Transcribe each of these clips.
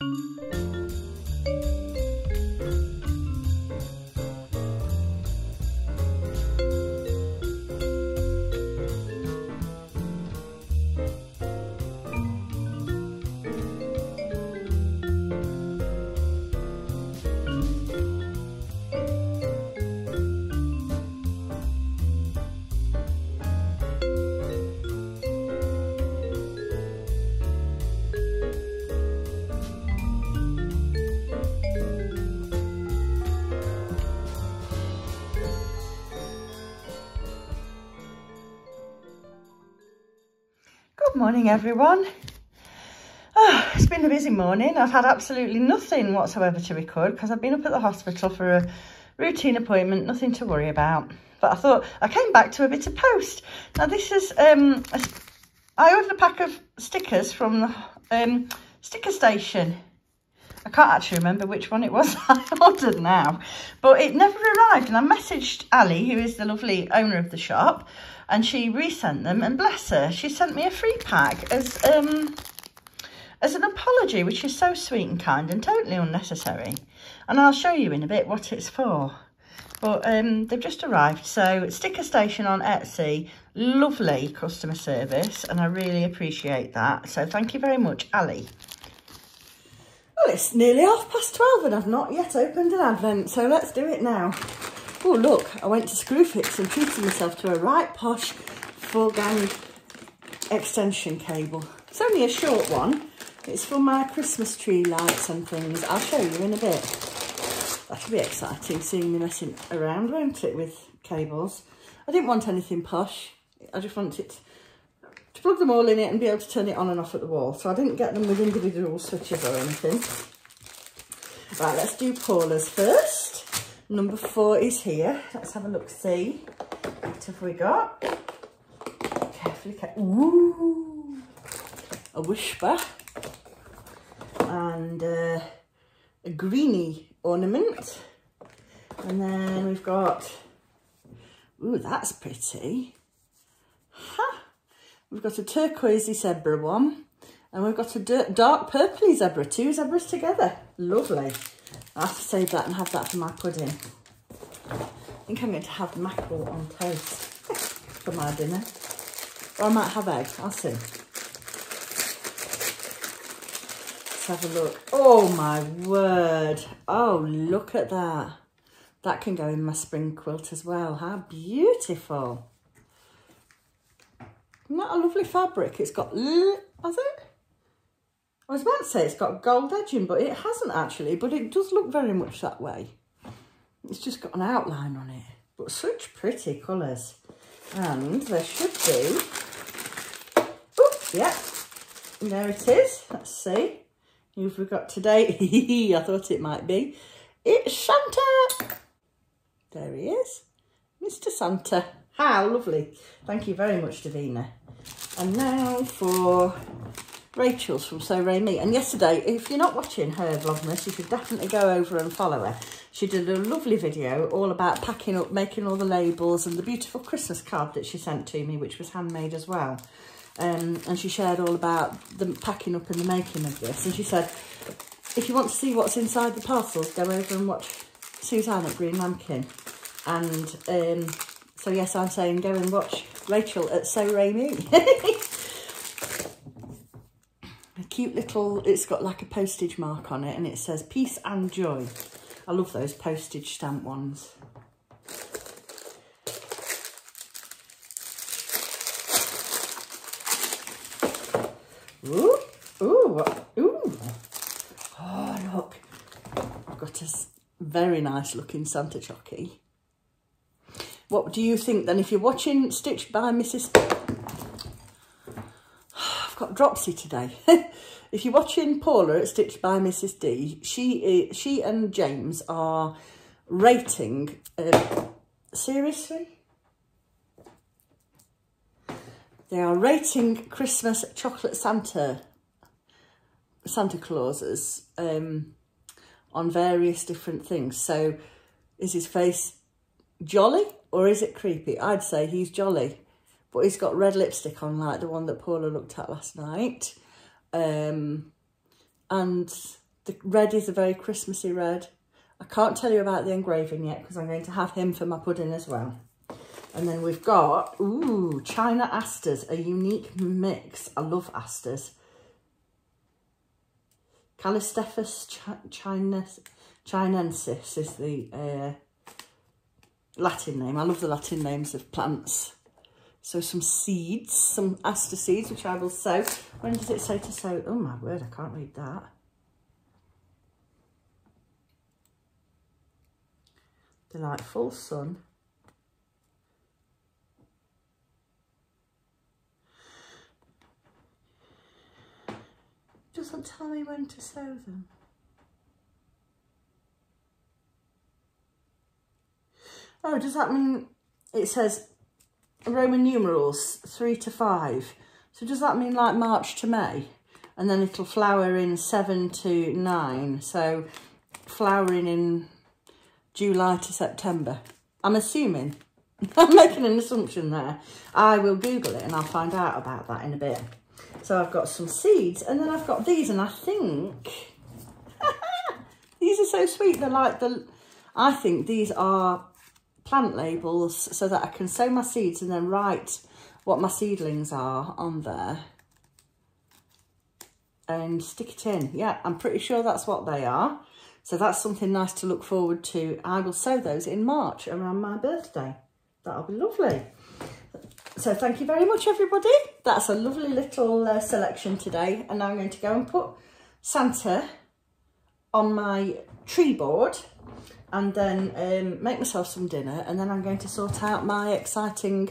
Good morning everyone. Oh, it's been a busy morning. I've had absolutely nothing whatsoever to record because I've been up at the hospital for a routine appointment, nothing to worry about. But I thought I came back to a bit of post. Now this is, um, I ordered a pack of stickers from the um, sticker station. I can't actually remember which one it was I ordered now, but it never arrived. And I messaged Ali, who is the lovely owner of the shop, and she resent them and bless her she sent me a free pack as um as an apology which is so sweet and kind and totally unnecessary. And i'll show you in a bit what it's for. But um they've just arrived so sticker station on etsy. Lovely customer service and i really appreciate that. So thank you very much ali well it's nearly half past 12 and i've not yet opened an advent so let's do it now Oh, look, I went to Screwfix and treated myself to a right posh four gang extension cable. It's only a short one. It's for my Christmas tree lights and things. I'll show you in a bit. That'll be exciting, seeing me messing around, won't it, with cables. I didn't want anything posh. I just wanted to plug them all in it and be able to turn it on and off at the wall. So I didn't get them with individual switches or anything. Right, let's do Paula's first. Number four is here. Let's have a look, see. What have we got? Carefully. Ooh, a whisper. And uh, a greeny ornament. And then we've got, ooh, that's pretty. We've got a turquoisey zebra one. And we've got a dark purpley zebra, two zebras together. Lovely. I have to save that and have that for my pudding. I think I'm going to have mackerel on toast for my dinner. Or I might have egg, I'll see. Let's have a look. Oh my word. Oh, look at that. That can go in my spring quilt as well. How beautiful. Isn't that a lovely fabric? It's got, has it? I was about to say it's got gold edging, but it hasn't actually, but it does look very much that way. It's just got an outline on it, but such pretty colours. And there should be, oh, yeah, there it is. Let's see. Who've we got today? I thought it might be. It's Santa. There he is. Mr. Santa. How lovely. Thank you very much, Davina. And now for Rachel's from So Ray Me. And yesterday, if you're not watching her Vlogmas, you should definitely go over and follow her. She did a lovely video all about packing up, making all the labels and the beautiful Christmas card that she sent to me, which was handmade as well. Um, and she shared all about the packing up and the making of this. And she said, if you want to see what's inside the parcels, go over and watch Suzanne at Greenlambkin. And um, so, yes, I'm saying go and watch Rachel at So Ray Me. cute little, it's got like a postage mark on it and it says peace and joy. I love those postage stamp ones. Ooh, ooh, ooh. Oh, look. I've got a very nice looking Santa Chocky. What do you think then if you're watching Stitched by Mrs I've got dropsy today. if you're watching Paula at Stitched by Mrs D, she she and James are rating, uh, seriously? They are rating Christmas chocolate Santa, Santa Clauses um, on various different things. So is his face jolly or is it creepy? I'd say he's jolly but he's got red lipstick on like the one that Paula looked at last night. Um, and The red is a very Christmassy red. I can't tell you about the engraving yet because I'm going to have him for my pudding as well. And then we've got, ooh, China Asters, a unique mix. I love asters. Callistephus ch chinensis is the uh, Latin name. I love the Latin names of plants. So some seeds, some aster seeds, which I will sow. When does it say to sow? Oh my word, I can't read that. Delightful sun. Doesn't tell me when to sow them. Oh, does that mean it says Roman numerals, three to five? So does that mean like March to May? And then it'll flower in seven to nine. So flowering in July to September. I'm assuming. I'm making an assumption there. I will Google it and I'll find out about that in a bit. So I've got some seeds and then I've got these and I think these are so sweet. They're like the, I think these are plant labels so that I can sow my seeds and then write what my seedlings are on there and stick it in. Yeah, I'm pretty sure that's what they are. So that's something nice to look forward to. I will sow those in March around my birthday. That'll be lovely. So thank you very much, everybody. That's a lovely little uh, selection today. And now I'm going to go and put Santa on my tree board and then um, make myself some dinner and then I'm going to sort out my exciting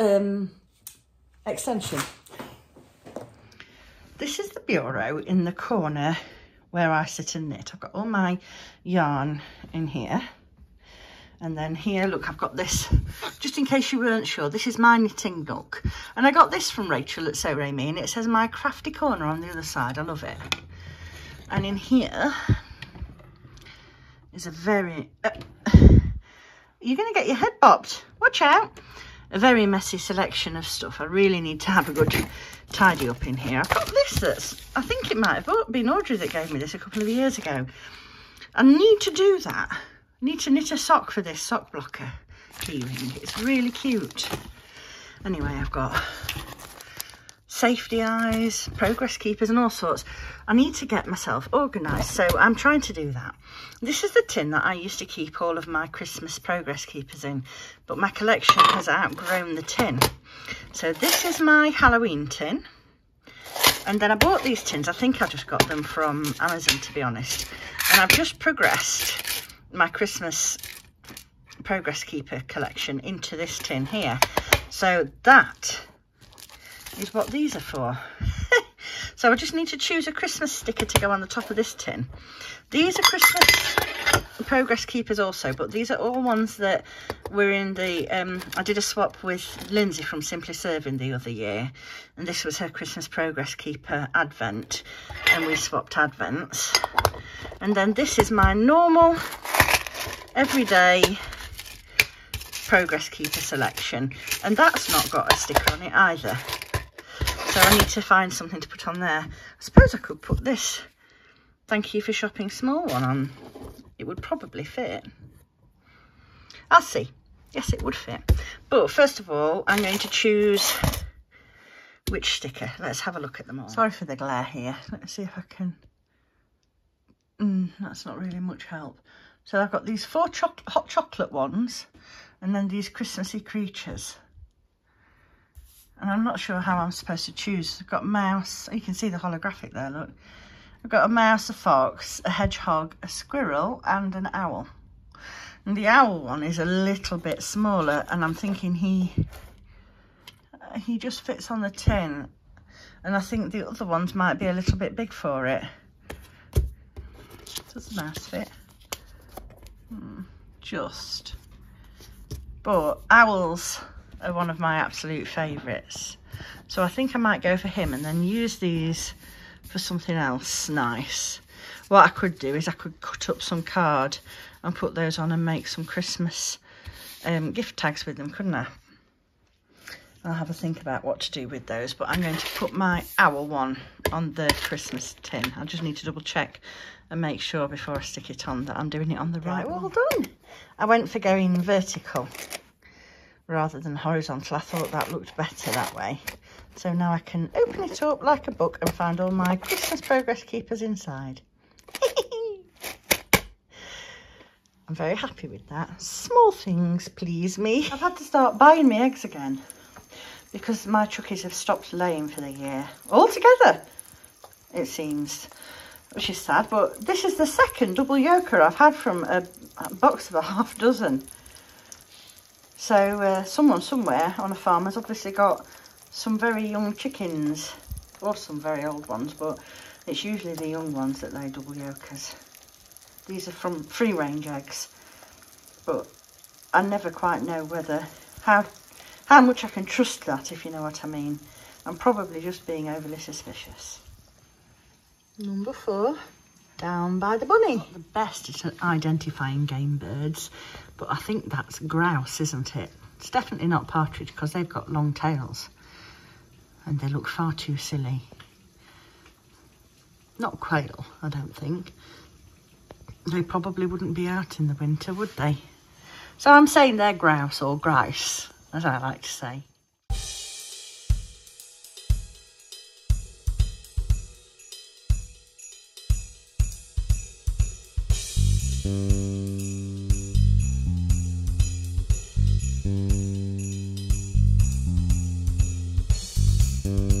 um, extension. This is the bureau in the corner where I sit and knit. I've got all my yarn in here. And then here, look, I've got this, just in case you weren't sure, this is my knitting nook. And I got this from Rachel at So Ray Me, and it says my crafty corner on the other side. I love it. And in here, is a very... Uh, you're going to get your head bopped. Watch out. A very messy selection of stuff. I really need to have a good tidy up in here. I've got this that's... I think it might have been Audrey that gave me this a couple of years ago. I need to do that. I need to knit a sock for this sock blocker keyring. It's really cute. Anyway, I've got safety eyes, progress keepers and all sorts. I need to get myself organised, so I'm trying to do that. This is the tin that I used to keep all of my Christmas progress keepers in, but my collection has outgrown the tin. So this is my Halloween tin. And then I bought these tins, I think I just got them from Amazon to be honest. And I've just progressed my Christmas progress keeper collection into this tin here. So that is what these are for. so I just need to choose a Christmas sticker to go on the top of this tin. These are Christmas progress keepers also, but these are all ones that were in the, um, I did a swap with Lindsay from Simply Serving the other year, and this was her Christmas progress keeper advent, and we swapped advents. And then this is my normal, everyday progress keeper selection, and that's not got a sticker on it either. So I need to find something to put on there. I suppose I could put this thank you for shopping small one on. It would probably fit. I'll see. Yes, it would fit. But first of all, I'm going to choose which sticker. Let's have a look at them all. Sorry for the glare here. Let's see if I can... Mm, that's not really much help. So I've got these four cho hot chocolate ones and then these Christmassy creatures and I'm not sure how I'm supposed to choose. I've got a mouse, you can see the holographic there, look. I've got a mouse, a fox, a hedgehog, a squirrel and an owl. And the owl one is a little bit smaller and I'm thinking he uh, he just fits on the tin and I think the other ones might be a little bit big for it. Does the mouse fit? Hmm, just. But owls are one of my absolute favourites. So I think I might go for him and then use these for something else nice. What I could do is I could cut up some card and put those on and make some Christmas um, gift tags with them, couldn't I? I'll have a think about what to do with those. But I'm going to put my owl one on the Christmas tin. I just need to double check and make sure before I stick it on that I'm doing it on the right, right well done. I went for going vertical rather than horizontal. I thought that looked better that way. So now I can open it up like a book and find all my Christmas progress keepers inside. I'm very happy with that. Small things please me. I've had to start buying me eggs again because my chuckies have stopped laying for the year altogether, it seems, which is sad. But this is the second double yoker I've had from a box of a half dozen. So uh, someone somewhere on a farm has obviously got some very young chickens, or some very old ones, but it's usually the young ones that lay double yokers. These are from free range eggs, but I never quite know whether, how, how much I can trust that, if you know what I mean. I'm probably just being overly suspicious. Number four, down by the bunny. Not the best at identifying game birds, but I think that's grouse, isn't it? It's definitely not partridge because they've got long tails and they look far too silly. Not quail, I don't think they probably wouldn't be out in the winter, would they? So I'm saying they're grouse or grice, as I like to say. Thank you.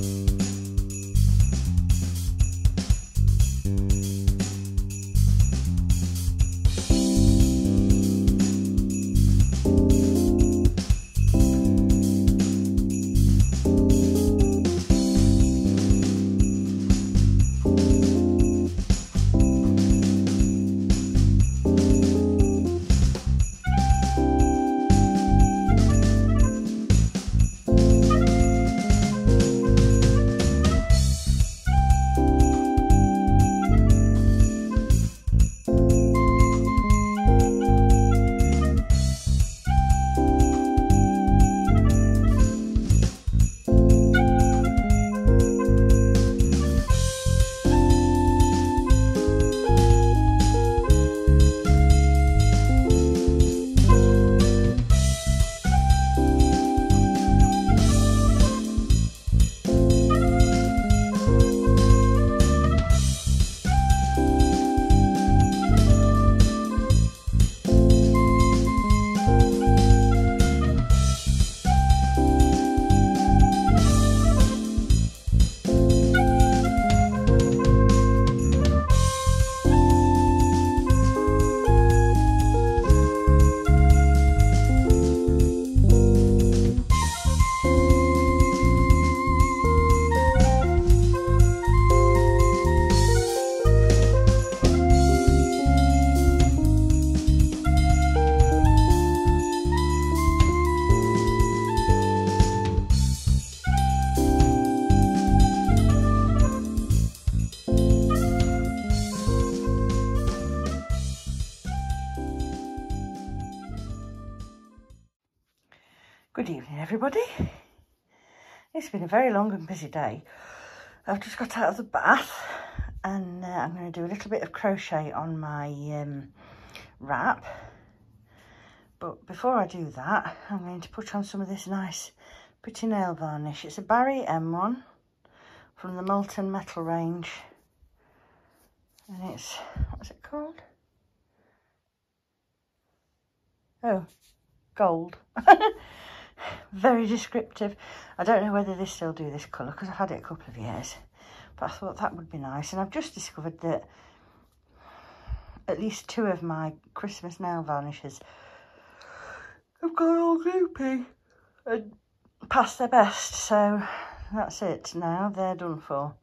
Good evening, everybody. It's been a very long and busy day. I've just got out of the bath and uh, I'm going to do a little bit of crochet on my um, wrap. But before I do that, I'm going to put on some of this nice pretty nail varnish. It's a Barry M1 from the Molten Metal range. And it's, what's it called? Oh, gold. very descriptive. I don't know whether they still do this colour because I've had it a couple of years. But I thought that would be nice. And I've just discovered that at least two of my Christmas nail varnishes have gone all gloopy and past their best. So that's it now. They're done for.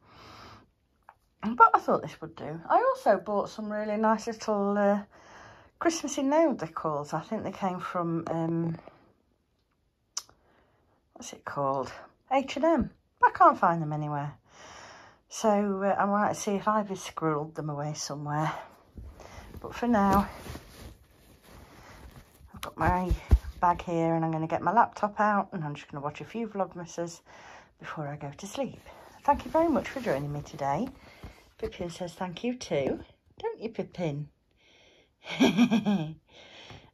But I thought this would do. I also bought some really nice little uh, Christmassy nail decals. I think they came from... Um, what's it called? H&M. I can't find them anywhere. So uh, I might see if I've squirreled them away somewhere. But for now, I've got my bag here and I'm going to get my laptop out and I'm just going to watch a few Vlogmases before I go to sleep. Thank you very much for joining me today. Pippin says thank you too. Don't you, Pippin? and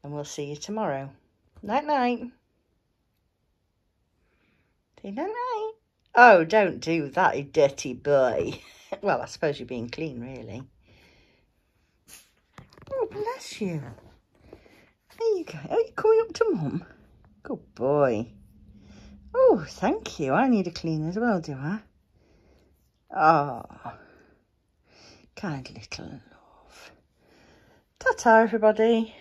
we'll see you tomorrow. Night-night. Say night-night. Oh, don't do that, you dirty boy. well, I suppose you're being clean, really. Oh, bless you. There you go. Are you coming up to mum? Good boy. Oh, thank you. I need a clean as well, do I? Oh, kind little love. Ta-ta, everybody.